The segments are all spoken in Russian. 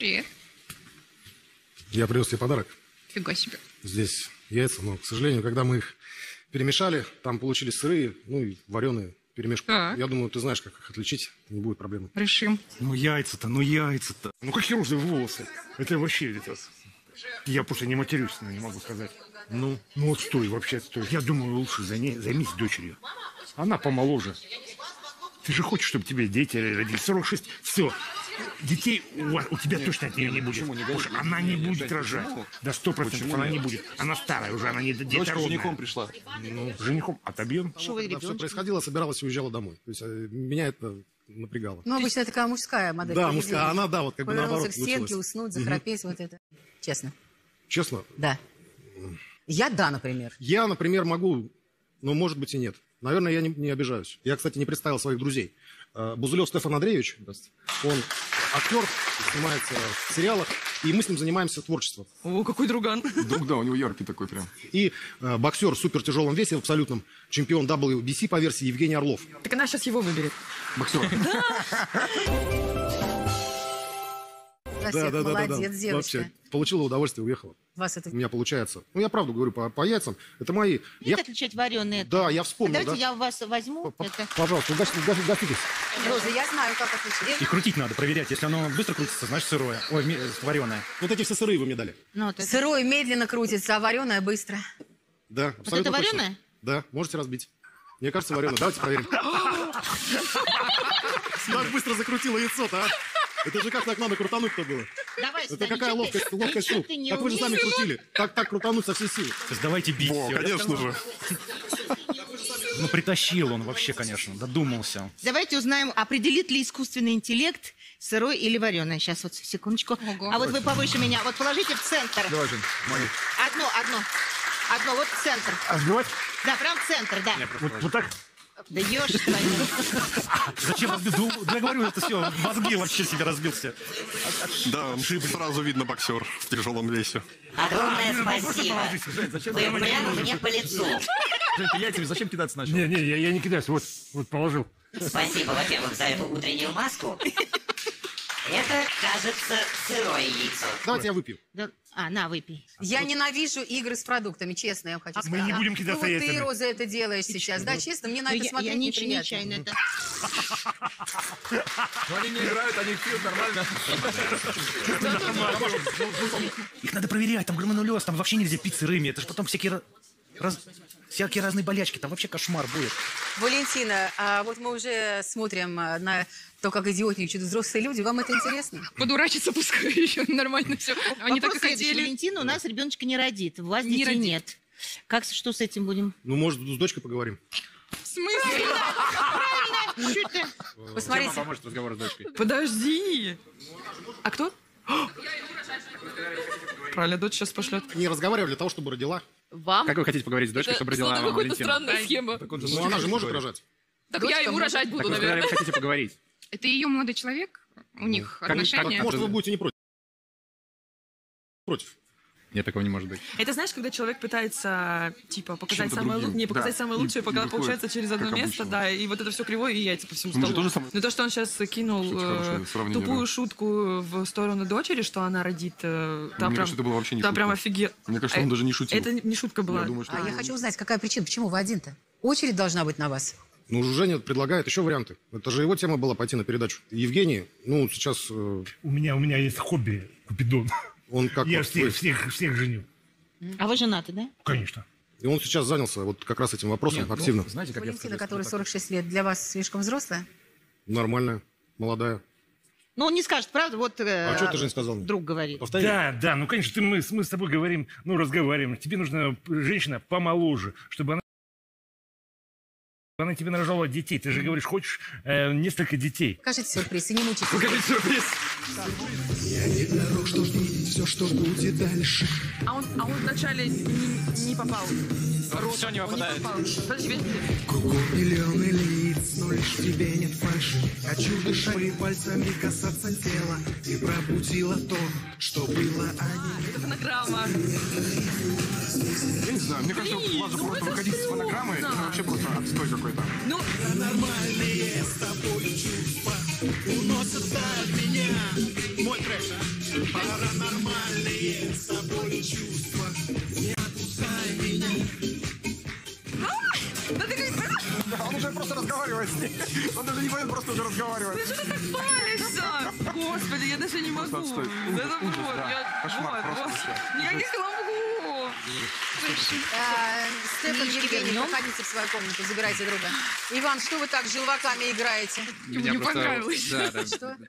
Привет. Я привез тебе подарок. Фига себе. Здесь яйца, но, к сожалению, когда мы их перемешали, там получились сырые, ну и вареные перемешку. Так. Я думаю, ты знаешь, как их отличить, не будет проблемы. Решим. Ну яйца-то, ну яйца-то. Ну какие розовые волосы? Это вообще это... Я просто не матерюсь, ну, не могу сказать. Ну, ну вот стой, вообще стой. Я думаю, лучше за ней, займись дочерью. Она помоложе. Ты же хочешь, чтобы тебе дети родились. 46, все. Детей у, вас- у тебя точно от нее не будет. Потому что она не будет рожать. Да сто процентов она не будет. Она старая уже, она не детородная. женихом пришла. Ну, женихом отобьем. Что вы, все происходило, собиралась и уезжала домой. То есть э, меня это напрягало. Ну, обычно такая мужская модель. Да, мужская, а она, да, вот как бы Повернуться наоборот к стенке, уснуть, захрапеть, вот это. Честно. Честно, Да. Я да, например. я, например, могу, но может быть и нет. Наверное, я не, не обижаюсь. Я, кстати, не представил своих друзей. Э, Бузулев Стефан Андреевич, он актер, снимается в сериалах, и мы с ним занимаемся творчеством. О, какой друган. Друг, да, у него яркий такой прям. И э, боксер в супертяжелом весе, в абсолютном, чемпион WBC по версии Евгений Орлов. Так она сейчас его выберет. Боксер. За всех молодец, девочка. Вообще, получила удовольствие, уехала. Вас это... У меня получается. Ну, я правду говорю, по, по яйцам. Это мои. Я, Нет отличать вареные. да, я вспомнил, Давайте да. я у вас возьму. П- Это... Пожалуйста, угости- угости- угоститесь. Роза, я знаю, как отличить. И крутить надо, проверять. Если оно быстро крутится, значит сырое. Ой, вареное. Вот эти все сырые вы мне дали. Ну, вот это. Сырой медленно крутится, а вареное быстро. Да, абсолютно это точно. вареное? Да, можете разбить. Мне кажется, вареное. Давайте проверим. Как быстро закрутило яйцо-то, а? Это же как так надо крутануть-то было? Давай Это сюда, какая ничего ловкость, ты- ловкость ничего рук. ты не Так вы же сами умеешь. крутили. Так, так крутануть со всей силы. Давайте бить. О, всё. конечно же. Ну, притащил он вообще, конечно, додумался. Давайте узнаем, определит ли искусственный интеллект сырой или вареное. Сейчас вот секундочку. Ого. А вот вы повыше меня. Вот положите в центр. Давай, Жень, мои. Одно, одно. Одно, вот в центр. А сбивать? Да, прям в центр, да. Вот, вот так? Да ешь твою. Зачем разбил? Да, я говорю, это все, мозги вообще себе разбил все. Да, сразу видно боксер в тяжелом весе. Огромное спасибо. Вы прямо мне по лицу. яйцами зачем кидаться начал? Не, не, я, я не кидаюсь, вот, вот положил. Спасибо, во-первых, за эту утреннюю маску. Это, кажется, сырое яйцо. Давайте я выпью. Да- А, на, выпей. Я ненавижу игры с продуктами, честно, я вам хочу сказать. Мы не будем А, кидаться ну, яйцами. ты, Роза, это делаешь сейчас, да, честно, мне на Ну, это я, смотреть я не, неприятно. нечаянно это. Ну, они не играют, они пьют нормально. Их надо проверять, там гормонулез, там вообще нельзя пить сырыми. Это же потом всякие, раз- всякие разные болячки, там вообще кошмар будет. Валентина, а вот мы уже смотрим а, на то, как идиотничают взрослые люди. Вам это интересно? Подурачиться пускай еще нормально все. Они так Вопрос и следующий. хотели. Валентина у нас ребеночка не родит. У вас Не детей родит. нет. Как, что с этим будем? Ну, может, с дочкой поговорим. В смысле? Что ты? Посмотрите, Поможет разговор с дочкой. Подожди. А кто? Правильно, дочь сейчас пошлет. Не разговаривали для того, чтобы родила. Вам? Как вы хотите поговорить с дочкой, чтобы родила вам какая-то Валентина? странная схема. Ну, она же может рожать. Так я ему рожать буду, Так наверное. вы хотите поговорить. Это ее молодой человек? У них как- отношения? как- Может, вы будете не против. Против. Нет, такого не может быть. Это знаешь, когда человек пытается, типа, показать самое лучшее, не показать да. самое И- лучшее, и пока выходит, получается через одно место, обычно. да, и вот это все кривое, и яйца по всему же столу. тоже самое- Но то, что он сейчас кинул э, тупую да. шутку в сторону дочери, что она родит, э, там Мне прям, кажется, это было вообще не там шутка. прям офигенно. Мне кажется, он даже не шутил. Это не шутка была. Я думаю, что... а я хочу узнать, какая причина, почему вы один-то? Очередь должна быть на вас. Ну, Женя предлагает еще варианты. Это же его тема была пойти на передачу. Евгений, ну, сейчас э, У меня, у меня есть хобби, Купидон. Он как... Я вот всех, всех, всех женю. А вы женаты, да? Конечно. И он сейчас занялся вот как раз этим вопросом Нет, ну, активно. знаете, как я Валентина, если так- 46 лет, для вас слишком взрослая? Нормальная, молодая. Ну, он не скажет, правда? Вот э, А что ты, Жень, сказал? мне? друг говорит. Повтори. Да, да, ну, конечно, ты, мы, с- мы с тобой говорим, ну, разговариваем. Тебе нужна женщина помоложе, чтобы она она тебе нарожала детей. Ты же говоришь, хочешь э, несколько детей. Покажите сюрприз и не мучитесь. А он, а он вначале не, не попал. Все не не попал. Подожди, Миллионы лиц, но лишь в тебе нет фальши Хочу дышать и пальцами касаться тела Ты пробудила то, что было, а не это фонограмма. Я не знаю, мне кажется, у вас же ну просто это выходить с сложно. фонограммой, это вообще просто отстой какой-то. Ну, Нормальные с тобой чувства уносятся от меня. Мой трек, а? Паранормальные с тобой чувства. Не отпускай меня. да ты как Он уже просто разговаривает с ней. Он даже не поет, просто уже разговаривает. Что ты так палишься? Господи, я даже не могу. отстой. Да это Ужас, вот, да. я- Кошмар вот, просто вот. вообще. Никаких ламбу. А, Стефан Евгений, проходите в свою комнату, забирайте друга. Иван, что вы так с желваками играете? Ему не понравилось.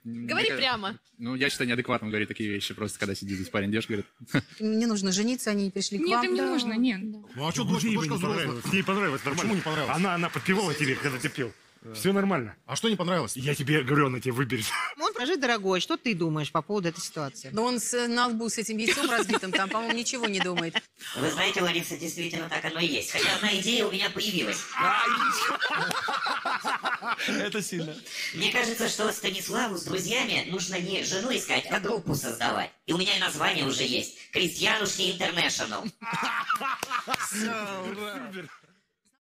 Мне Говори прямо. Ну, я считаю неадекватным говорить такие вещи, просто когда сидит здесь парень, девушка говорит, Не нужно жениться, они пришли к Нет, вам. им не нужно, нет. Ну а что, дочка, взрослая. понравилось. Ей понравилось, нормально. Почему не понравилось? Она, она подпевала тебе, когда ты пел. Все нормально. А что не понравилось? Я тебе говорю, она тебе выберет. Он, скажи, дорогой, что ты думаешь по поводу этой ситуации? Но он с, на лбу с этим яйцом разбитым, там, по-моему, ничего не думает. Вы знаете, Лариса, действительно так оно и есть. Хотя одна идея у меня появилась. Это сильно. Мне кажется, что Станиславу с друзьями нужно не жену искать, а группу создавать. И у меня и название уже есть. Крестьянушки Интернешнл. Супер.